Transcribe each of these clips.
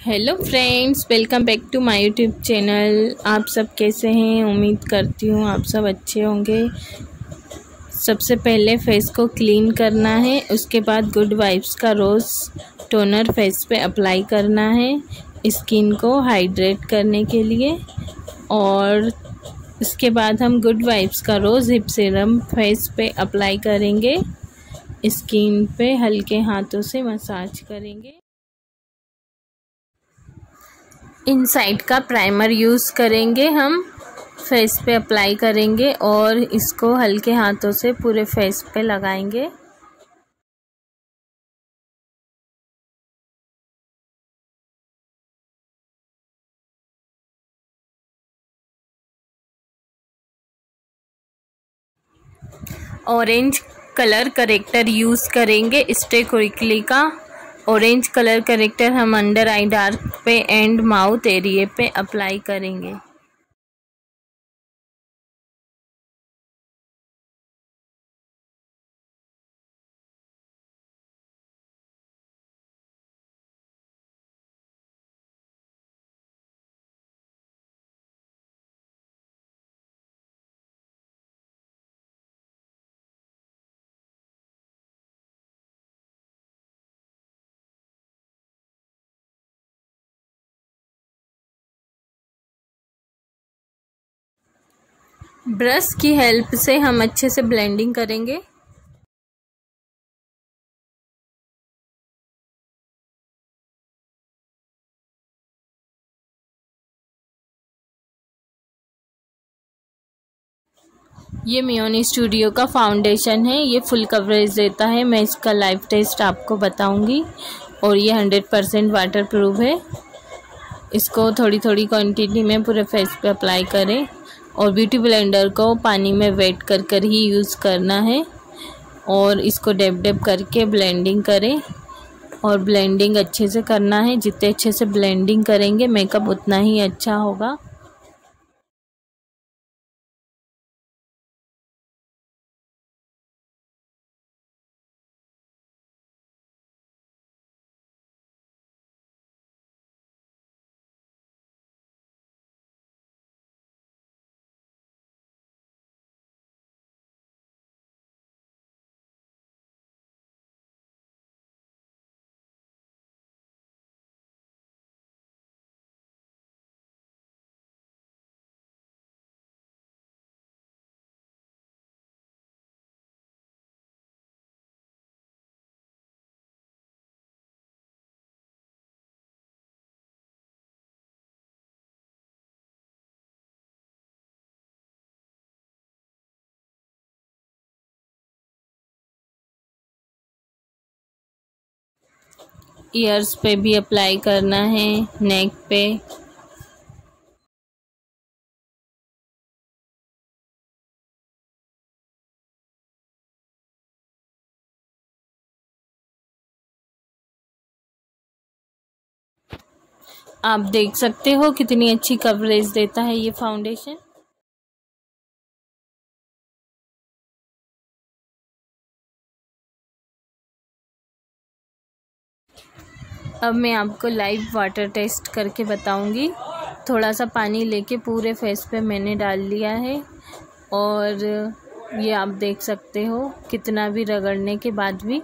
Hello friends welcome back to my YouTube channel आप सब कैसे हैं? उम्मीद करती हूँ आप सब अच्छे होंगे। सबसे पहले फेस को क्लीन करना है, उसके बाद गुड वाइब्स का रोज़ टोनर फेस पे अप्लाई करना है स्किन को हाइड्रेट करने के लिए। और उसके बाद हम गुड वाइब्स का रोज़ हिप सीरम फेस पे अप्लाई करेंगे। स्किन पे हल्के हाथों से मसाज करेंगे। इनसाइड का प्राइमर यूज़ करेंगे हम, फेस पे अप्लाई करेंगे और इसको हल्के हाथों से पूरे फेस पे लगाएँगे। ऑरेंज कलर करेक्टर यूज़ करेंगे स्टे क्विकली का। ऑरेंज कलर करेक्टर हम अंडर आई डार्क पे एंड माउथ एरिए पे अप्लाई करेंगे। ब्रश की हेल्प से हम अच्छे से ब्लेंडिंग करेंगे। ये मियोनी स्टूडियो का फाउंडेशन है, ये फुल कवरेज देता है। मैं इसका लाइव टेस्ट आपको बताऊँगी और ये हंड्रेड परसेंट वाटर प्रूफ है। इसको थोड़ी थोड़ी क्वांटिटी में पूरे फेस पे अप्लाई करें। और ब्यूटी ब्लेंडर को पानी में वेट कर कर ही यूज़ करना है और इसको डेप डेप करके ब्लेंडिंग करें और ब्लेंडिंग अच्छे से करना है। जितने अच्छे से ब्लेंडिंग करेंगे, मेकअप उतना ही अच्छा होगा। ईयर्स पे भी अप्लाई करना है नेक पे। आप देख सकते हो कितनी अच्छी कवरेज देता है ये फाउंडेशन अब मैं आपको लाइव वाटर टेस्ट करके बताऊँगी। थोड़ा सा पानी लेके पूरे फेस पे मैंने डाल लिया है और ये आप देख सकते हो, कितना भी रगड़ने के बाद भी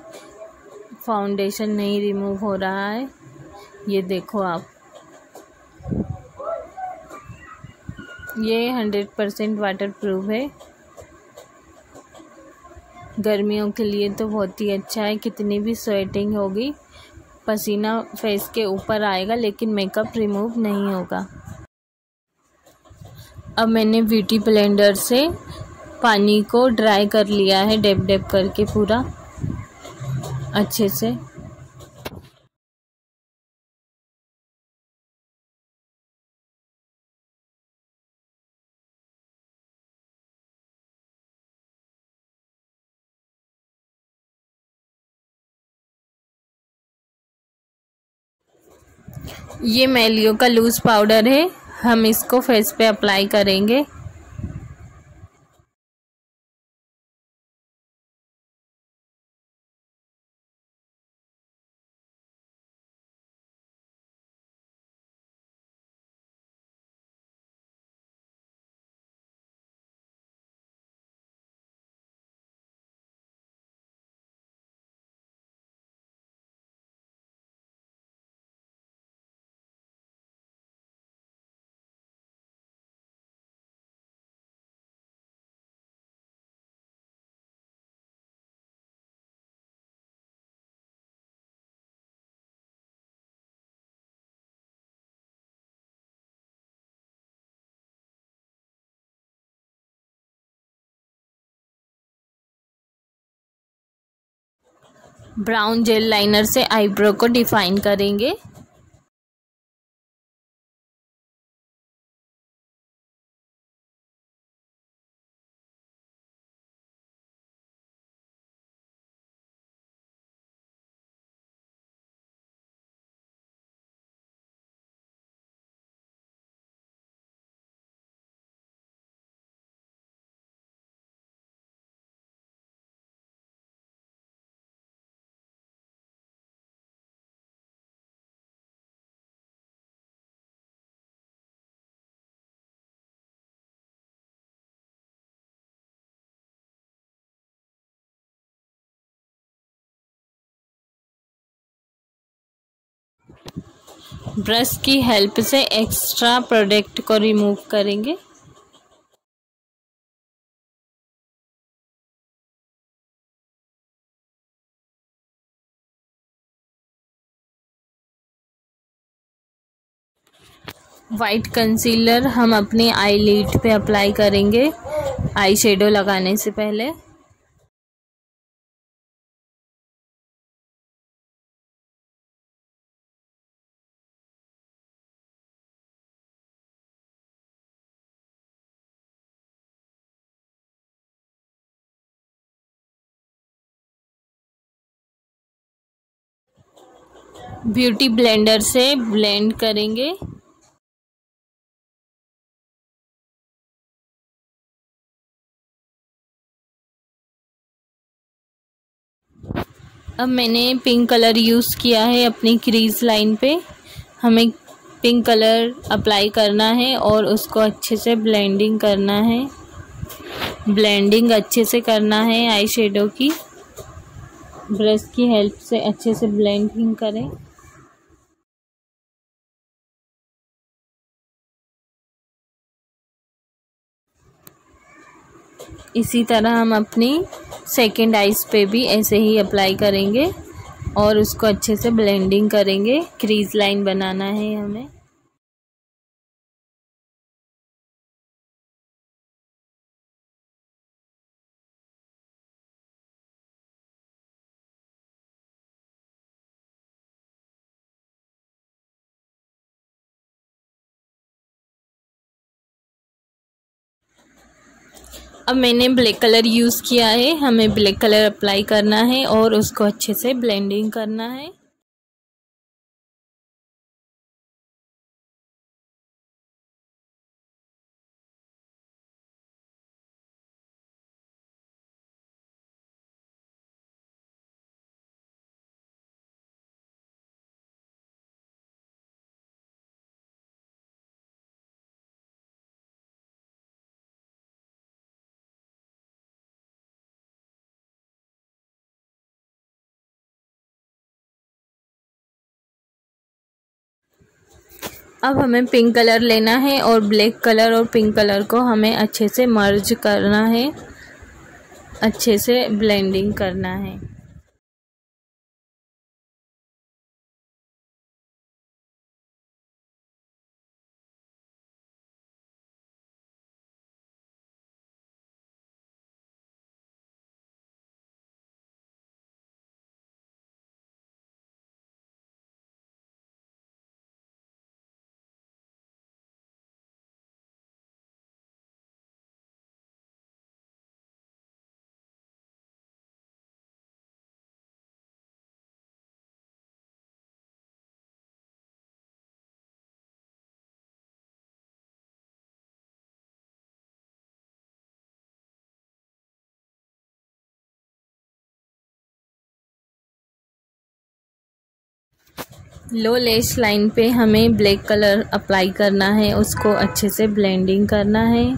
फाउंडेशन नहीं रिमूव हो रहा है। ये देखो आप। ये हंड्रेड परसेंट वाटर प्रूफ है। गर्मियों के लिए तो बहुत ही अच्छा है, कितनी भी स्वेटिंग होगी पसीना फेस के ऊपर आएगा, लेकिन मेकअप रिमूव नहीं होगा। अब मैंने ब्यूटी ब्लेंडर से पानी को ड्राई कर लिया है डेप डेप करके पूरा, अच्छे से। ये मैलियो का लूज़ पाउडर है। हम इसको फेस पे अप्लाई करेंगे। ब्राउन जेल लाइनर से आईब्रो को डिफाइन करेंगे। ब्रश की हेल्प से एक्स्ट्रा प्रोडक्ट को रिमूव करेंगे। वाइट कंसीलर हम अपने आई लीड पे अप्लाई करेंगे आई शेडो लगाने से पहले। ब्यूटी ब्लेंडर से ब्लेंड करेंगे। अब मैंने पिंक कलर यूज़ किया है अपनी क्रीज लाइन पे। हमें पिंक कलर अप्लाई करना है और उसको अच्छे से ब्लेंडिंग करना है। ब्लेंडिंग अच्छे से करना है आई शेडो की। ब्रश की हेल्प से अच्छे से ब्लेंडिंग करें। इसी तरह हम अपनी सेकेंड आइस पे भी ऐसे ही अप्लाई करेंगे और उसको अच्छे से ब्लेंडिंग करेंगे। क्रीज लाइन बनाना है हमें। अब मैंने ब्लैक कलर यूज़ किया है, हमें ब्लैक कलर अप्लाई करना है और उसको अच्छे से ब्लेंडिंग करना है। अब हमें पिंक कलर लेना है और ब्लैक कलर और पिंक कलर को हमें अच्छे से मर्ज करना है। अच्छे से ब्लेंडिंग करना है। लो लेश लाइन पे हमें ब्लैक कलर अप्लाई करना है, उसको अच्छे से ब्लेंडिंग करना है।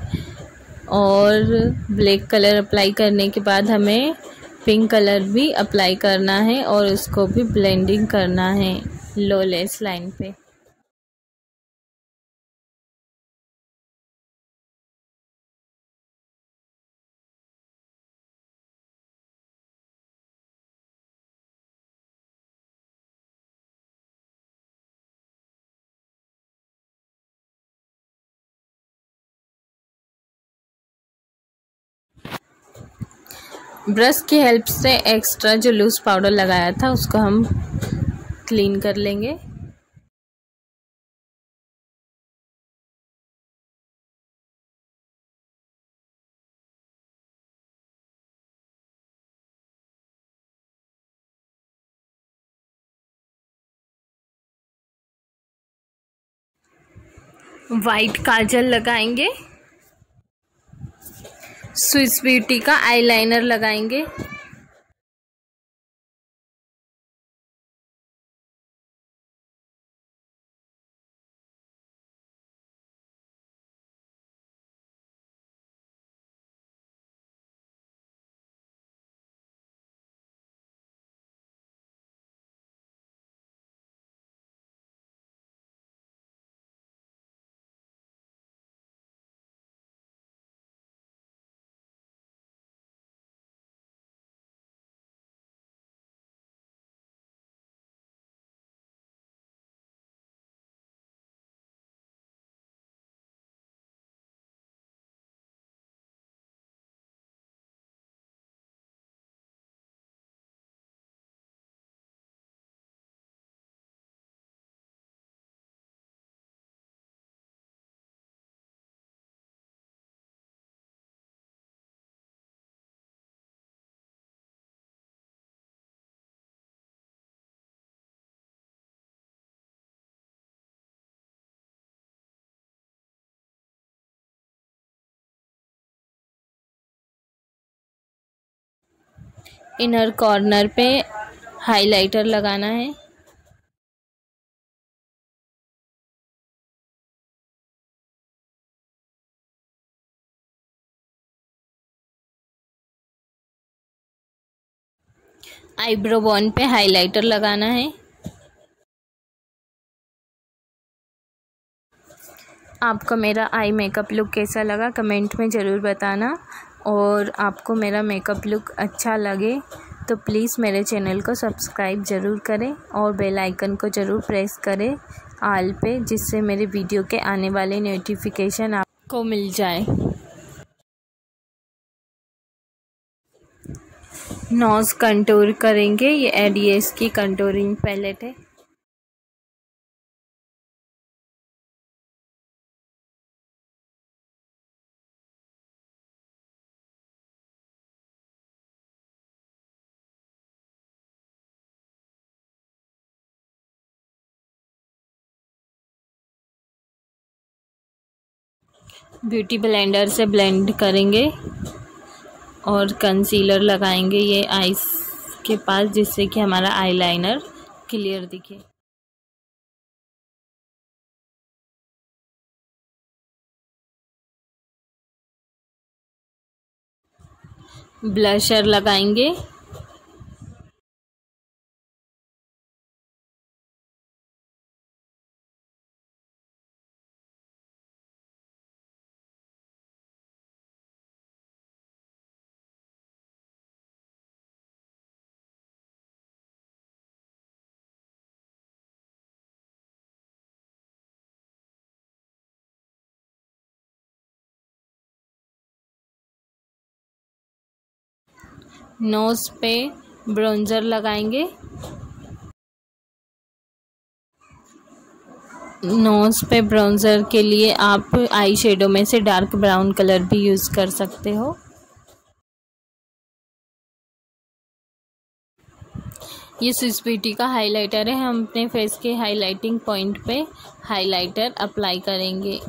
और ब्लैक कलर अप्लाई करने के बाद हमें पिंक कलर भी अप्लाई करना है और उसको भी ब्लेंडिंग करना है लो लेस लाइन पे। ब्रश की हेल्प से एक्स्ट्रा जो लूज़ पाउडर लगाया था, उसको हम क्लीन कर लेंगे। वाइट काजल लगाएँगे। स्विस ब्यूटी का आईलाइनर लगाएँगे। इनर कॉर्नर पे हाइलाइटर लगाना है। आईब्रो बॉन पे हाइलाइटर लगाना है। आपको मेरा आई मेकअप लुक कैसा लगा कमेंट में ज़रूर बताना। और आपको मेरा मेकअप लुक अच्छा लगे तो प्लीज़ मेरे चैनल को सब्सक्राइब ज़रूर करें और बेल आइकन को ज़रूर प्रेस करें आल पे, जिससे मेरे वीडियो के आने वाले नोटिफिकेशन आपको मिल जाए। नोज़ कंटूर करेंगे, ये एडीएस की कंटूरिंग पैलेट है। ब्यूटी ब्लेंडर से ब्लेंड करेंगे और कंसीलर लगाएँगे ये आईज के पास, जिससे कि हमारा आईलाइनर क्लियर दिखे। ब्लशर लगाएँगे। नोज़ पे ब्राउज़र लगाएँगे। नोज़ पे ब्राउज़र के लिए आप आई शेडो में से डार्क ब्राउन कलर भी यूज़ कर सकते हो। ये स्विस ब्यूटी का हाइलाइटर है। हम अपने फेस के हाइलाइटिंग पॉइंट पे हाइलाइटर अप्लाई करेंगे।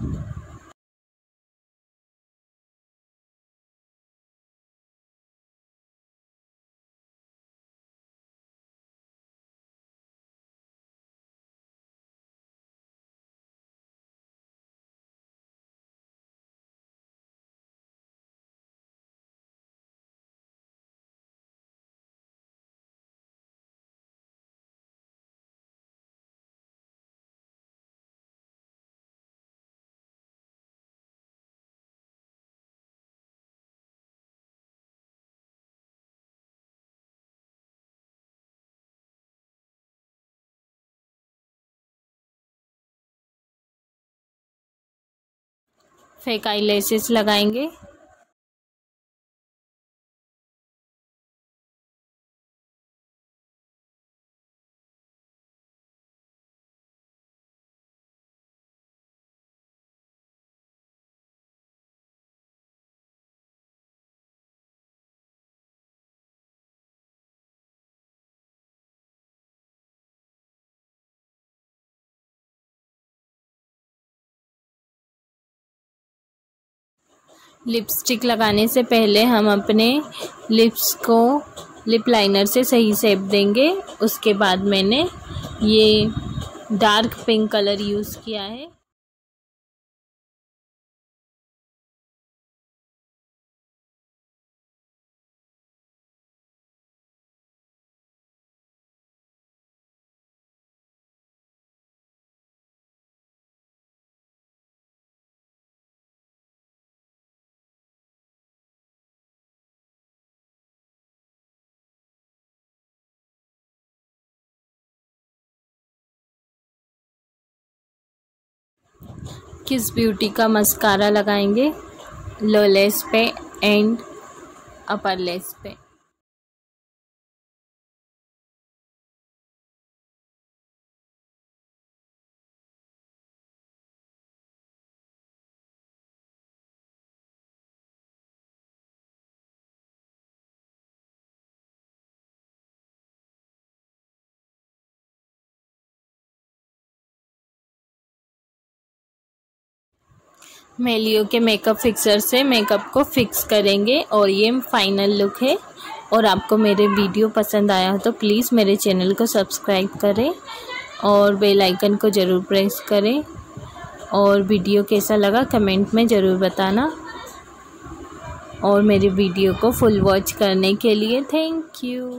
फेक आई लगाएँगे। लिपस्टिक लगाने से पहले हम अपने लिप्स को लिप लाइनर से सही सेप देंगे। उसके बाद मैंने ये डार्क पिंक कलर यूज़ किया है। किस ब्यूटी का मस्कारा लगाएँगे? लो लेस पे एंड अपर लेस पे। मेलियो के मेकअप फिक्सर से मेकअप को फिक्स करेंगे और ये फाइनल लुक है। और आपको मेरे वीडियो पसंद आया हो तो प्लीज़ मेरे चैनल को सब्सक्राइब करें और बेल आइकन को ज़रूर प्रेस करें। और वीडियो कैसा लगा कमेंट में ज़रूर बताना। और मेरे वीडियो को फुल वॉच करने के लिए थैंक यू